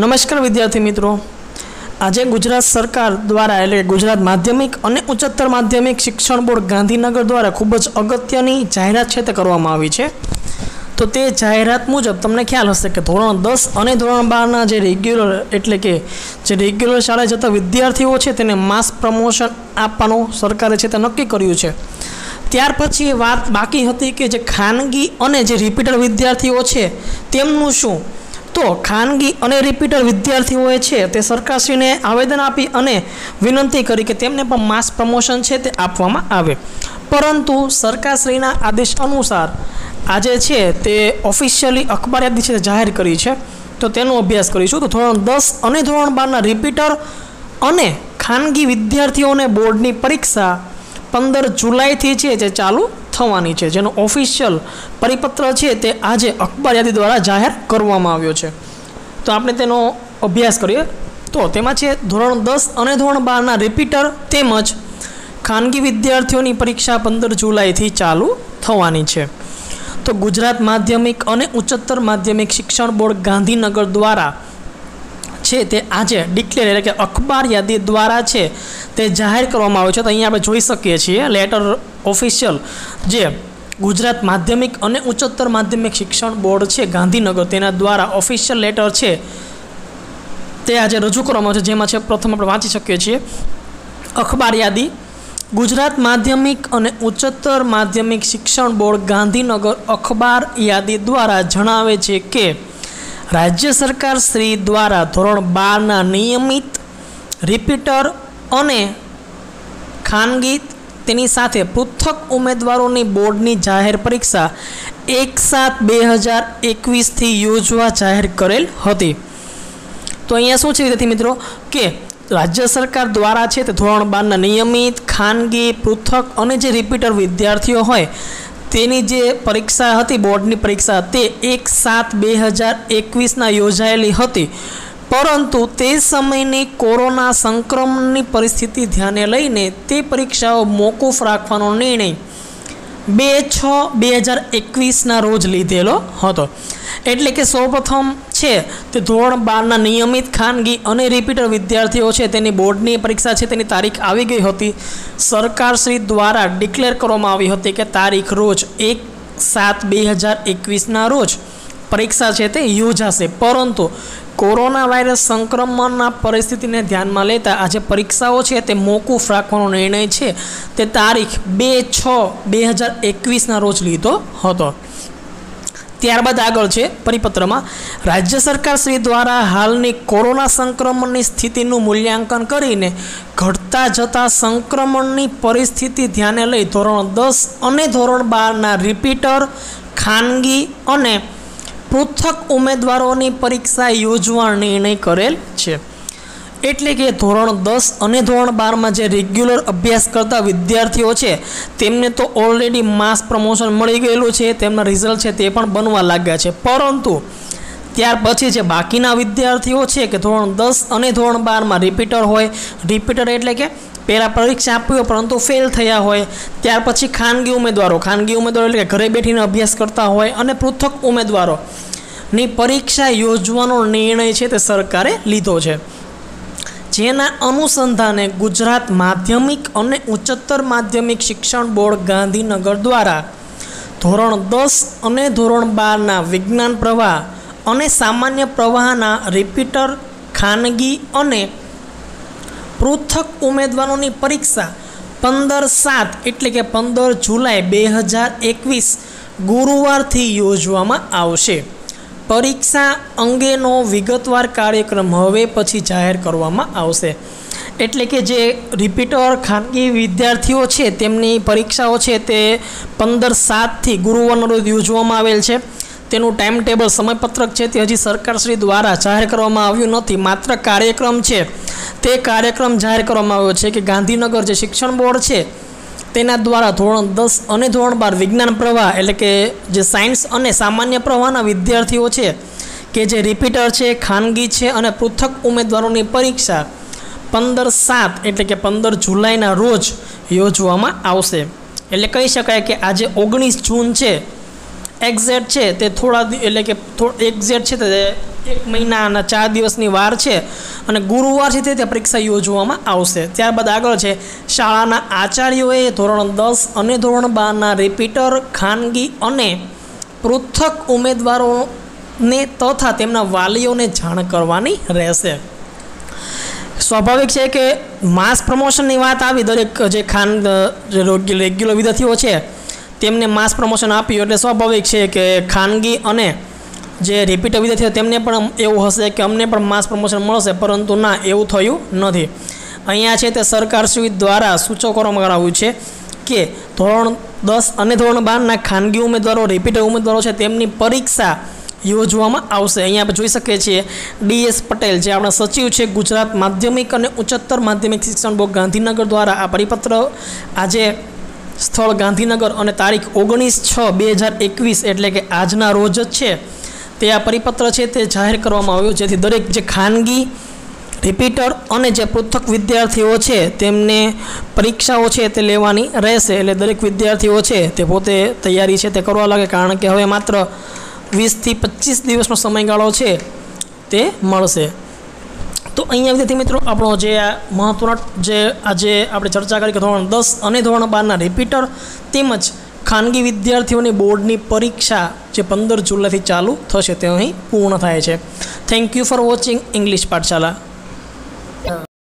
નમસ્કાર વિદ્યાર્થી મિત્રો. આજે ગુજરાત સરકાર દ્વારા એટલે ગુજરાત માધ્યમિક અને ઉચ્ચતર માધ્યમિક શિક્ષણ બોર્ડ ગાંધીનગર દ્વારા ખૂબ જ અગત્યની જાહેરાત છે તે કરવામાં આવી છે. તો તે જાહેરાત મુજબ તમને ખ્યાલ હશે કે ધોરણ દસ અને ધોરણ બારના જે રેગ્યુલર એટલે કે જે રેગ્યુલર શાળાએ જતા વિદ્યાર્થીઓ છે તેને માસ પ્રમોશન આપવાનું સરકારે છે તે નક્કી કર્યું છે. ત્યાર પછી વાત બાકી હતી કે જે ખાનગી અને જે રિપીટર વિદ્યાર્થીઓ છે તેમનું શું? તો ખાનગી અને રિપીટર વિદ્યાર્થીઓએ છે, તે સરકારશ્રીને આવેદન આપી અને વિનંતી કરી કે તેમને પણ માસ પ્રમોશન છે તે આપવામાં આવે. પરંતુ સરકારશ્રીના આદેશ અનુસાર આજે છે તે ઓફિશિયલી અખબાર યાદી છે જાહેર કરી છે. તો તેનો અભ્યાસ કરીશું. તો ધોરણ દસ અને ધોરણ બારના રિપીટર અને ખાનગી વિદ્યાર્થીઓને બોર્ડની પરીક્ષા પંદર જુલાઈથી છે જે ચાલુ થવાની છે. જેનો ઓફિશિયલ પરિપત્ર છે તે આજે અખબાર યાદી દ્વારા જાહેર કરવામાં આવ્યો છે. તો આપણે તેનો અભ્યાસ કરીએ. તો તેમાં છે, ધોરણ દસ અને ધોરણ બારના રિપીટર તેમજ ખાનગી વિદ્યાર્થીઓની પરીક્ષા પંદર જુલાઈથી ચાલુ થવાની છે. તો ગુજરાત માધ્યમિક અને ઉચ્ચતર માધ્યમિક શિક્ષણ બોર્ડ ગાંધીનગર દ્વારા છે તે આજે ડિક્લેર એટલે કે અખબાર યાદી દ્વારા છે તે જાહેર કરવામાં આવે છે. તો અહીંયા આપણે જોઈ શકીએ છીએ લેટર ઓફિશિયલ જે ગુજરાત માધ્યમિક અને ઉચ્ચતર માધ્યમિક શિક્ષણ બોર્ડ છે ગાંધીનગર, તેના દ્વારા ઓફિશિયલ લેટર છે તે આજે રજૂ કરવામાં આવ્યો છે. જેમાં છે પ્રથમ આપણે વાંચી શકીએ છીએ, અખબાર યાદી, ગુજરાત માધ્યમિક અને ઉચ્ચતર માધ્યમિક શિક્ષણ બોર્ડ ગાંધીનગર અખબાર યાદી દ્વારા જણાવે છે કે રાજ્ય સરકાર શ્રી દ્વારા ધોરણ બારના નિયમિત રિપીટર અને ખાનગી તેની સાથે પૃથક ઉમેદવારોની બોર્ડની જાહેર પરીક્ષા એક સાત બે હજાર એકવીસથી યોજવા જાહેર કરેલ હતી. તો અહીંયા શું છે વિદ્યાર્થી મિત્રો? કે રાજ્ય સરકાર દ્વારા છે તે ધોરણ બારના નિયમિત, ખાનગી, પૃથક અને જે રિપીટર વિદ્યાર્થીઓ હોય તેની જે પરીક્ષા હતી, બોર્ડની પરીક્ષા તે એક સાત બે હજાર એકવીસના યોજાયેલી હતી. પરંતુ તે સમયની કોરોના સંક્રમણની પરિસ્થિતિ ધ્યાને લઈને તે પરીક્ષાઓ મોકૂફ રાખવાનો નિર્ણય બે છ બે હજાર એકવીસના રોજ લીધેલો હતો. એટલે કે સૌપ્રથમ છે. તે ધોરણ બારના નિયમિત ખાનગી અને રિપીટર વિદ્યાર્થીઓ છે. તેની બોર્ડની પરીક્ષા છે. તેની તારીખ આવી ગઈ હતી. સરકારશ્રી દ્વારા ડિક્લેર કરવામાં આવી હતી કે તારીખ રોજ એક સાત બે હજાર એકવીસના રોજ પરીક્ષા છે તે યોજાશે. પરંતુ કોરોના વાયરસ સંક્રમણના પરિસ્થિતિને ધ્યાનમાં લેતા આજે પરીક્ષાઓ છે તે મોકૂફ રાખવાનો નિર્ણય છે. તે તારીખ બે છ બે હજાર એકવીસના રોજ લીધો હતો. ત્યારબાદ આગળ છે પરિપત્રમાં. રાજ્ય સરકાર શ્રી દ્વારા હાલની કોરોના સંક્રમણની સ્થિતિનું મૂલ્યાંકન કરીને ઘટતા જતા સંક્રમણની પરિસ્થિતિ ધ્યાને લઈ ધોરણ દસ અને ધોરણ બારના રિપીટર, ખાનગી અને પૃથક ઉમેદવારોની પરીક્ષા યોજવા નિર્ણય કરેલ છે. એટલે કે ધોરણ દસ અને ધોરણ બારમાં જે રેગ્યુલર અભ્યાસ કરતા વિદ્યાર્થીઓ છે, તેમને તો ઓલરેડી માસ પ્રમોશન મળી ગયેલું છે, તેમના રિઝલ્ટ છે તે પણ બનવા લાગ્યા છે. પરંતુ ત્યાર પછી જે બાકીના વિદ્યાર્થીઓ છે કે ધોરણ દસ અને ધોરણ બારમાં રિપીટર હોય રિપીટર એટલે કે પહેલાં પરીક્ષા આપવી હોય પરંતુ ફેલ થયા હોય, ત્યાર પછી ખાનગી ઉમેદવારો ખાનગી ઉમેદવારો એટલે કે ઘરે બેઠીને અભ્યાસ કરતા હોય અને પૃથક ઉમેદવારોની પરીક્ષા યોજવાનો નિર્ણય છે તે સરકારે લીધો છે. જેના અનુસંધાને ગુજરાત માધ્યમિક અને ઉચ્ચતર માધ્યમિક શિક્ષણ બોર્ડ ગાંધીનગર દ્વારા ધોરણ દસ અને ધોરણ બારના વિજ્ઞાન પ્રવાહ અને સામાન્ય પ્રવાહના રિપીટર, ખાનગી અને પૃથક ઉમેદવારોની પરીક્ષા પંદર સાત એટલે કે પંદર જુલાઈ બે હજાર એકવીસ ગુરુવારથી યોજવામાં આવશે. પરીક્ષા અંગેનો વિગતવાર કાર્યક્રમ હવે પછી જાહેર કરવામાં આવશે. એટલે કે જે રિપીટર ખાનગી વિદ્યાર્થીઓ છે, તેમની પરીક્ષાઓ છે તે પંદર સાતથી ગુરુવારનો રોજ યોજવામાં આવેલ છે. તેનું ટાઈમ ટેબલ સમયપત્રક છે તે હજી સરકારશ્રી દ્વારા જાહેર કરવામાં આવ્યું નથી. માત્ર કાર્યક્રમ છે. તે કાર્યક્રમ જાહેર કરવામાં આવ્યો છે કે ગાંધીનગર જે શિક્ષણ બોર્ડ છે તેના દ્વારા ધોરણ દસ અને ધોરણ બાર વિજ્ઞાન પ્રવાહ એટલે કે જે સાયન્સ અને સામાન્ય પ્રવાહના વિદ્યાર્થીઓ છે, કે જે રિપીટર છે, ખાનગી છે અને પૃથક ઉમેદવારોની પરીક્ષા પંદર સાત એટલે કે પંદર જુલાઈના રોજ યોજવામાં આવશે. એટલે કહી શકાય કે આજે ઓગણીસ જૂન છે, એક્ઝેટ છે તે થોડા એટલે કે એક્ઝેટ છે તે એક મહિનાના ચાર દિવસની વાર છે અને ગુરુવાર છે તે તે પરીક્ષા યોજવામાં આવશે. ત્યારબાદ આગળ છે, શાળાના આચાર્યોએ ધોરણ દસ અને ધોરણ બારના રિપીટર ખાનગી અને પૃથક ઉમેદવારોને તથા તેમના વાલીઓને જાણ કરવાની રહેશે. સ્વાભાવિક છે કે માસ પ્રમોશનની વાત આવી, દરેક જે ખાન રેગ્યુલર વિદ્યાર્થીઓ છે, તેમને માસ પ્રમોશન આપ્યું. એટલે સ્વાભાવિક છે કે ખાનગી અને જે રિપીટર વિદ્યાર્થીઓ તેમને પણ એવું હશે કે અમને પણ માસ પ્રમોશન મળશે, પરંતુ ના, એવું થયું નથી. અહીંયા છે તે સરકારશ્રી દ્વારા સૂચો કરવામાં આવ્યું છે કે ધોરણ દસ અને ધોરણ બારના ખાનગી ઉમેદવારો રિપીટ ઉમેદવારો છે તેમની પરીક્ષા યોજવામાં આવશે. અહીંયા આપણે જોઈ શકીએ છીએ ડીએસ પટેલ, જે આપણા સચિવ છે ગુજરાત માધ્યમિક અને ઉચ્ચતર માધ્યમિક શિક્ષણ બોર્ડ ગાંધીનગર દ્વારા આ પરિપત્ર આજે સ્થળ ગાંધીનગર અને તારીખ ઓગણીસ છ બે હજાર એકવીસ, એટલે કે આજના રોજ જ છે. તે આ પરિપત્ર છે તે જાહેર કરવામાં આવ્યું જેથી દરેક જે ખાનગી રિપીટર અને જે પૃથક વિદ્યાર્થીઓ છે તેમને પરીક્ષાઓ છે તે લેવાની રહેશે. એટલે દરેક વિદ્યાર્થીઓ છે તે પોતે તૈયારી છે તે કરવા લાગે કારણ કે હવે માત્ર વીસથી પચીસ દિવસનો સમયગાળો છે તે મળશે. તો અહીંયા વિદ્યાર્થી મિત્રો, આપણો જે આ મહત્ત્વનો જે આજે આપણે ચર્ચા કરી કે ધોરણ દસ અને ધોરણ બારના રિપીટર તેમજ ખાનગી વિદ્યાર્થીઓની બોર્ડની પરીક્ષા જે પંદર જુલાઈથી ચાલુ થશે તે અહીં પૂર્ણ થાય છે. Thank you for watching English પાઠશાલા